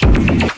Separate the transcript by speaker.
Speaker 1: Bass.